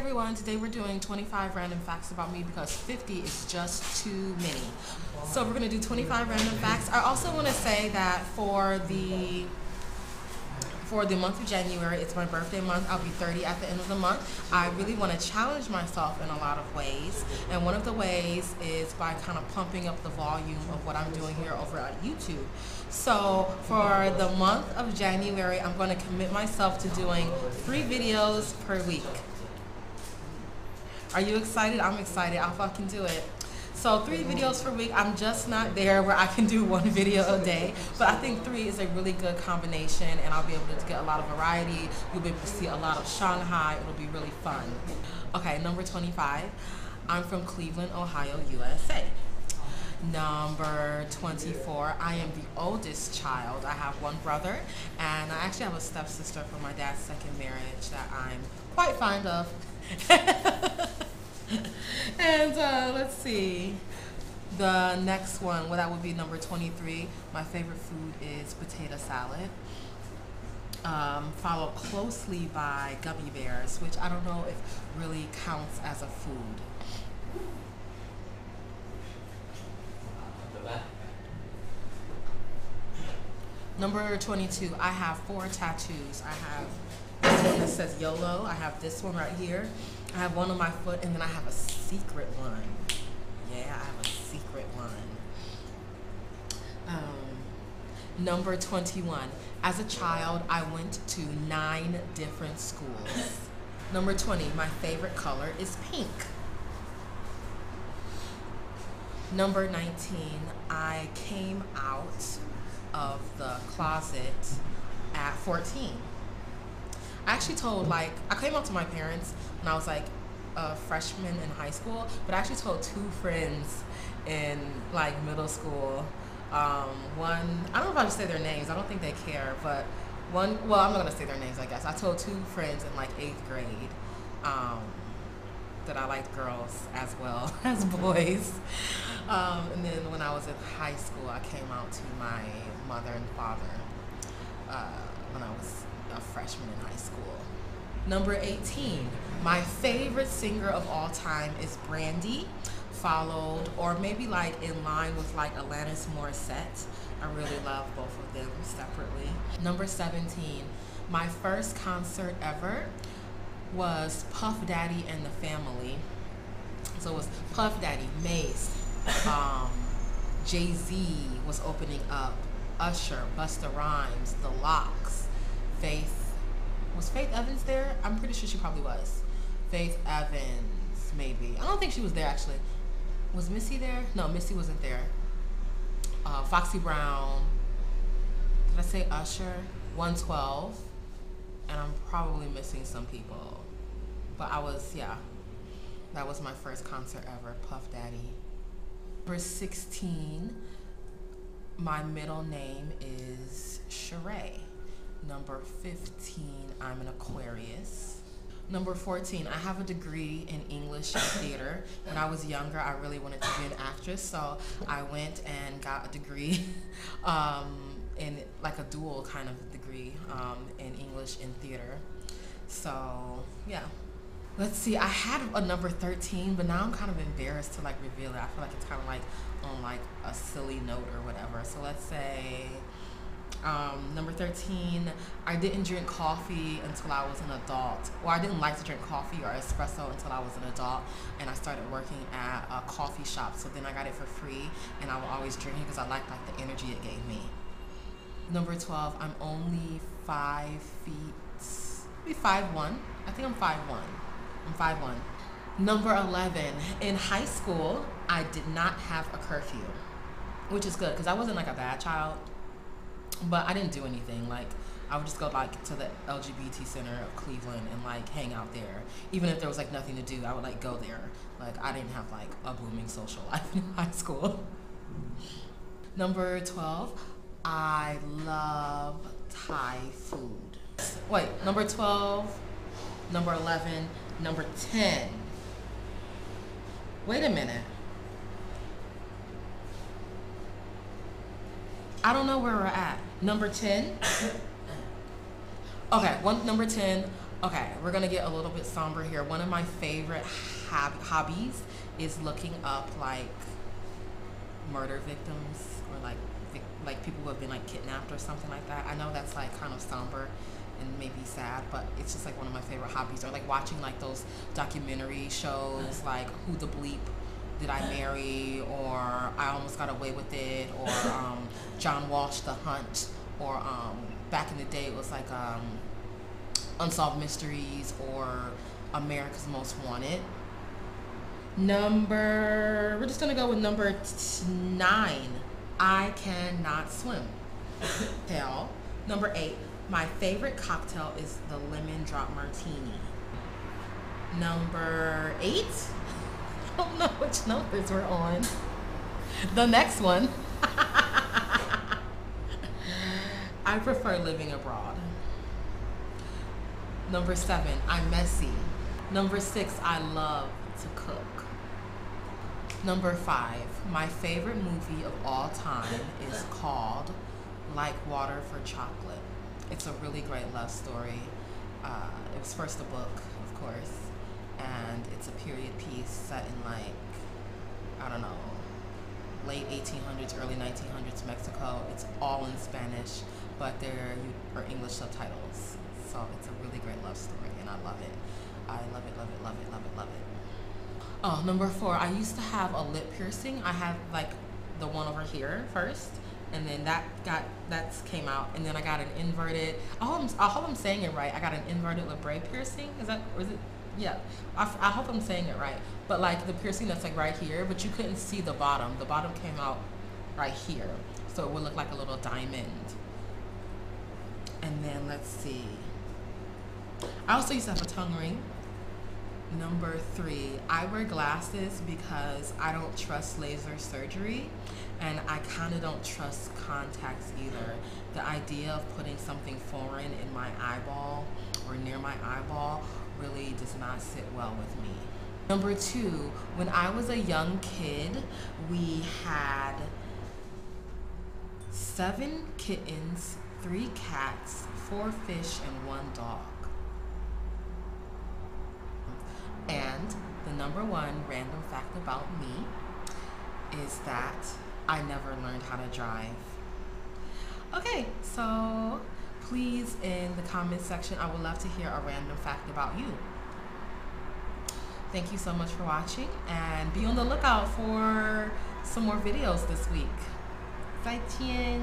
everyone, today we're doing 25 random facts about me because 50 is just too many. So we're gonna do 25 random facts. I also wanna say that for the for the month of January, it's my birthday month. I'll be 30 at the end of the month. I really want to challenge myself in a lot of ways. And one of the ways is by kind of pumping up the volume of what I'm doing here over on YouTube. So for the month of January, I'm going to commit myself to doing three videos per week. Are you excited? I'm excited. I'll fucking do it. So three videos per week. I'm just not there where I can do one video a day, but I think three is a really good combination, and I'll be able to get a lot of variety. You'll be able to see a lot of Shanghai. It'll be really fun. Okay, number 25. I'm from Cleveland, Ohio, USA. Number 24, I am the oldest child. I have one brother, and I actually have a stepsister from my dad's second marriage that I'm quite fond of. and uh, let's see. The next one, well, that would be number 23. My favorite food is potato salad. Um, followed closely by gummy bears, which I don't know if really counts as a food. Number 22, I have four tattoos. I have one that says YOLO. I have this one right here. I have one on my foot, and then I have a secret one. Yeah, I have a secret one. Um, number 21. As a child, I went to nine different schools. number 20. My favorite color is pink. Number 19. I came out of the closet at 14. I actually told like I came out to my parents when I was like a freshman in high school, but I actually told two friends in like middle school. Um, one I don't know if I should say their names. I don't think they care, but one well I'm not gonna say their names. I guess I told two friends in like eighth grade. Um, that I liked girls as well as boys. Um, and then when I was in high school, I came out to my mother and father uh, when I was a freshman in high school. Number 18, my favorite singer of all time is Brandy, followed or maybe like in line with like Alanis Morissette. I really love both of them separately. Number 17, my first concert ever was Puff Daddy and the Family. So it was Puff Daddy, Mase, um, Jay Z was opening up, Usher, Busta Rhymes, The LOX, Faith. Was Faith Evans there? I'm pretty sure she probably was. Faith Evans, maybe. I don't think she was there actually. Was Missy there? No, Missy wasn't there. Uh, Foxy Brown. Did I say Usher? 112. And I'm probably missing some people. But I was, yeah. That was my first concert ever, Puff Daddy. Number 16, my middle name is Sheree. Number 15, I'm an Aquarius. Number 14, I have a degree in English and theater. When I was younger, I really wanted to be an actress, so I went and got a degree um, in like a dual kind of degree um, in English and theater. So, yeah. Let's see, I had a number 13, but now I'm kind of embarrassed to like reveal it. I feel like it's kind of like on like a silly note or whatever. So let's say um, number 13, I didn't drink coffee until I was an adult. Well, I didn't like to drink coffee or espresso until I was an adult, and I started working at a coffee shop. So then I got it for free, and I would always drink it because I liked like the energy it gave me. Number 12, I'm only five feet, maybe five one. I think I'm five one. I'm five one. Number 11, in high school, I did not have a curfew, which is good because I wasn't like a bad child but I didn't do anything. Like I would just go like to the LGBT center of Cleveland and like hang out there. Even if there was like nothing to do, I would like go there. Like I didn't have like a booming social life in high school. Number 12, I love Thai food. Wait, number 12, number 11, number 10. Wait a minute. I don't know where we're at. Number 10. Okay, one number 10. Okay, we're gonna get a little bit somber here. One of my favorite hob- hobbies is looking up like murder victims or like vic- like people who have been like kidnapped or something like that. I know that's like kind of somber and maybe sad, but it's just like one of my favorite hobbies. Or like watching like those documentary shows mm. like Who the Bleep Did I Marry or I Almost Got Away with It or um, John Walsh The Hunt or um, back in the day it was like um, Unsolved Mysteries or America's Most Wanted. Number, we're just gonna go with number t- nine. I cannot swim. Hell. Number eight. My favorite cocktail is the lemon drop martini. Number eight. Don't know which numbers we're on. The next one. I prefer living abroad. Number seven, I'm messy. Number six, I love to cook. Number five, my favorite movie of all time is called Like Water for Chocolate. It's a really great love story. Uh, it was first a book, of course, and it's a period piece set in like, I don't know, late 1800s, early 1900s Mexico. It's all in Spanish, but there are English subtitles. So it's a really great love story, and I love it. I love it, love it, love it, love it, love it. Oh, number four. I used to have a lip piercing. I had like the one over here first, and then that got that came out, and then I got an inverted. I hope I'm, I hope I'm saying it right. I got an inverted labret piercing. Is that or is it? Yeah, I hope I'm saying it right. But like the piercing that's like right here, but you couldn't see the bottom. The bottom came out right here, so it would look like a little diamond. And then let's see. I also used to have a tongue ring. Number three, I wear glasses because I don't trust laser surgery and I kind of don't trust contacts either. The idea of putting something foreign in my eyeball or near my eyeball really does not sit well with me. Number two, when I was a young kid, we had seven kittens, three cats, four fish, and one dog. And the number one random fact about me is that I never learned how to drive. Okay, so please in the comment section, I would love to hear a random fact about you. Thank you so much for watching and be on the lookout for some more videos this week. 再见。